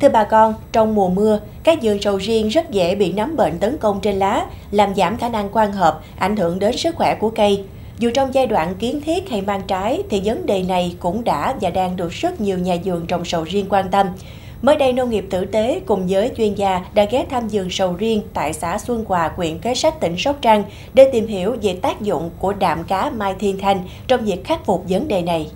Thưa bà con, trong mùa mưa, các vườn sầu riêng rất dễ bị nấm bệnh tấn công trên lá, làm giảm khả năng quang hợp, ảnh hưởng đến sức khỏe của cây. Dù trong giai đoạn kiến thiết hay mang trái thì vấn đề này cũng đã và đang được rất nhiều nhà vườn trồng sầu riêng quan tâm. Mới đây, Nông nghiệp Tử tế cùng với chuyên gia đã ghé thăm vườn sầu riêng tại xã Xuân Hòa, huyện Kế Sách, tỉnh Sóc Trăng để tìm hiểu về tác dụng của đạm cá Mai Thiên Thanh trong việc khắc phục vấn đề này.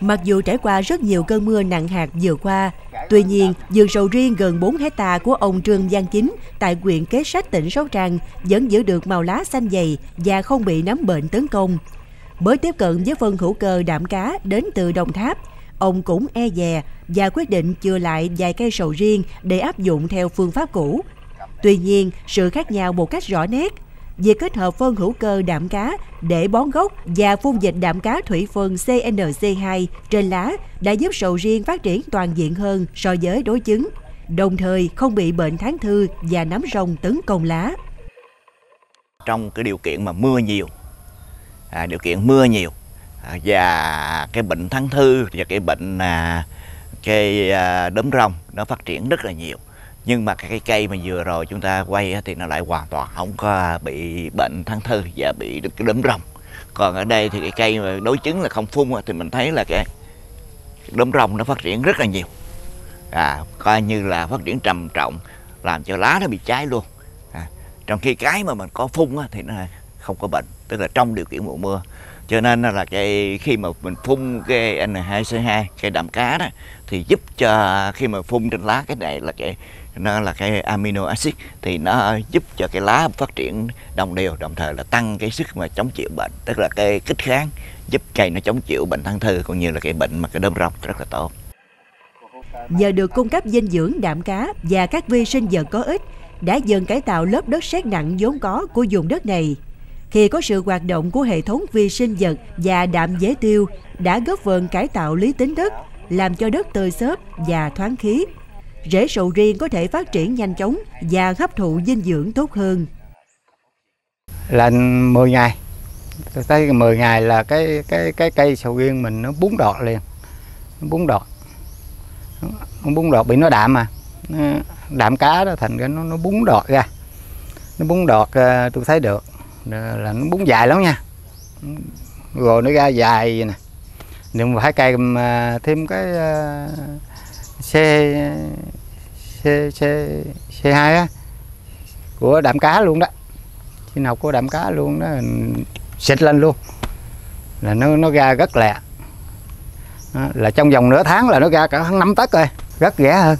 Mặc dù trải qua rất nhiều cơn mưa nặng hạt vừa qua, tuy nhiên vườn sầu riêng gần 4 hecta của ông Trương Giang Chính tại huyện Kế Sách tỉnh Sóc Trăng vẫn giữ được màu lá xanh dày và không bị nấm bệnh tấn công. Mới tiếp cận với phân hữu cơ đạm cá đến từ Đồng Tháp, ông cũng e dè và quyết định chừa lại vài cây sầu riêng để áp dụng theo phương pháp cũ. Tuy nhiên, sự khác nhau một cách rõ nét việc kết hợp phân hữu cơ đạm cá để bón gốc và phun dịch đạm cá thủy phân CNC2 trên lá đã giúp sầu riêng phát triển toàn diện hơn so với đối chứng, đồng thời không bị bệnh tháng thư và nấm rong tấn công lá. Trong cái điều kiện mà mưa nhiều, à, điều kiện mưa nhiều à, và cái bệnh tháng thư và cái bệnh à, cái à, đốm rong nó phát triển rất là nhiều nhưng mà cái cây mà vừa rồi chúng ta quay thì nó lại hoàn toàn không có bị bệnh thăng thư và bị cái đốm rong còn ở đây thì cái cây mà đối chứng là không phun thì mình thấy là cái đốm rong nó phát triển rất là nhiều. À, coi như là phát triển trầm trọng làm cho lá nó bị cháy luôn. À, trong khi cái mà mình có phun thì nó không có bệnh tức là trong điều kiện mùa mưa. Cho nên là cái khi mà mình phun cái N2C2 cái đạm cá đó thì giúp cho khi mà phun trên lá cái này là cái nó là cái amino acid thì nó giúp cho cái lá phát triển đồng đều, đồng thời là tăng cái sức mà chống chịu bệnh, tức là cái kích kháng, giúp cây nó chống chịu bệnh thăng thư cũng như là cái bệnh mà cái đơm rong rất là tốt. Nhờ được cung cấp dinh dưỡng đạm cá và các vi sinh vật có ích, đã dần cải tạo lớp đất sét nặng vốn có của vùng đất này. Khi có sự hoạt động của hệ thống vi sinh vật và đạm dễ tiêu, đã góp phần cải tạo lý tính đất, làm cho đất tơi xốp và thoáng khí rễ sầu riêng có thể phát triển nhanh chóng và hấp thụ dinh dưỡng tốt hơn. Lên 10 ngày, tới 10 ngày là cái cái cái cây sầu riêng mình nó bún đọt liền, nó bún đọt, nó bún đọt bị nó đạm mà, nó, đạm cá đó thành ra nó nó bún đọt ra, nó bún đọt ờ, tôi thấy được. Là nó bún dài lắm nha, rồi nó ra dài vậy nè, nhưng mà phải cây ờ, thêm cái ờ, xe C, C, C2 á. Của đạm cá luôn đó. Khi nào có đạm cá luôn đó xịt lên luôn. Là nó nó ra rất lẹ. Đó, là trong vòng nửa tháng là nó ra cả năm tấc rồi rất rẻ hơn.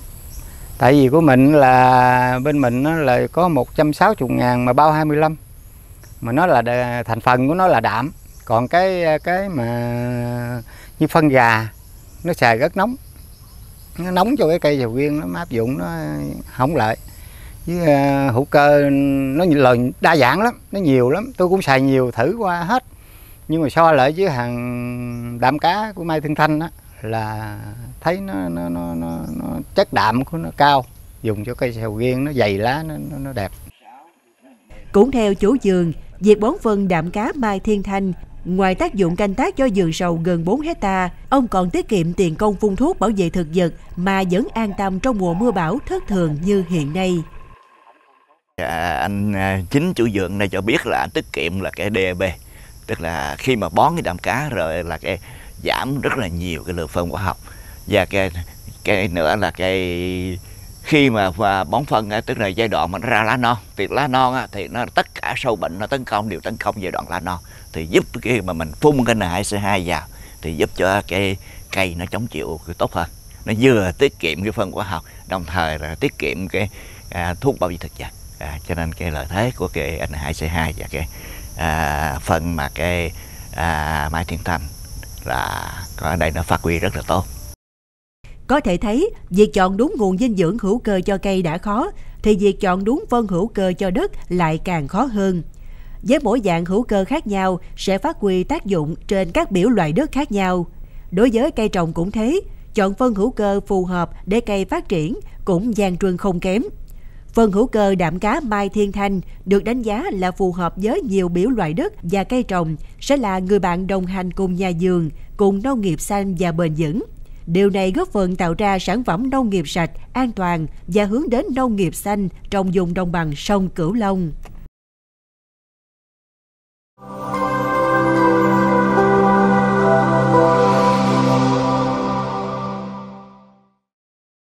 Tại vì của mình là bên mình nó là có 160 ngàn mà bao 25 mà nó là thành phần của nó là đạm. Còn cái cái mà như phân gà nó xài rất nóng nó nóng cho cái cây sầu riêng nó áp dụng nó không lợi với uh, à, hữu cơ nó lời đa dạng lắm nó nhiều lắm. Tôi cũng xài nhiều thử qua hết. Nhưng mà so lại với hàng đạm cá của mai thiên thanh á là thấy nó nó, nó nó nó chất đạm của nó cao. Dùng cho cây sầu riêng nó dày lá nó nó, nó đẹp. Cũng theo chủ vườn việc bón phân đạm cá mai thiên thanh Ngoài tác dụng canh tác cho vườn sầu gần 4 hecta, ông còn tiết kiệm tiền công phun thuốc bảo vệ thực vật mà vẫn an tâm trong mùa mưa bão thất thường như hiện nay. À, anh à, chính chủ vườn này cho biết là anh tiết kiệm là cái DAP, tức là khi mà bón cái đạm cá rồi là cái giảm rất là nhiều cái lượng phân hóa học và cái cái nữa là cái khi mà bón phân tức là giai đoạn mà nó ra lá non việc lá non thì nó tất cả sâu bệnh nó tấn công đều tấn công giai đoạn lá non thì giúp cái mà mình phun cái N2C2 vào thì giúp cho cái cây nó chống chịu tốt hơn. Nó vừa tiết kiệm cái phân hóa học đồng thời là tiết kiệm cái à, thuốc bảo vệ thực vật. À, cho nên cái lợi thế của cái N2C2 và cái à, phân mà cái à, mai thiên thanh là ở đây nó phát huy rất là tốt có thể thấy, việc chọn đúng nguồn dinh dưỡng hữu cơ cho cây đã khó, thì việc chọn đúng phân hữu cơ cho đất lại càng khó hơn. Với mỗi dạng hữu cơ khác nhau sẽ phát huy tác dụng trên các biểu loại đất khác nhau. Đối với cây trồng cũng thế, chọn phân hữu cơ phù hợp để cây phát triển cũng gian truân không kém. Phân hữu cơ đạm cá Mai Thiên Thanh được đánh giá là phù hợp với nhiều biểu loại đất và cây trồng sẽ là người bạn đồng hành cùng nhà vườn, cùng nông nghiệp xanh và bền vững Điều này góp phần tạo ra sản phẩm nông nghiệp sạch, an toàn và hướng đến nông nghiệp xanh trong vùng đồng bằng sông Cửu Long.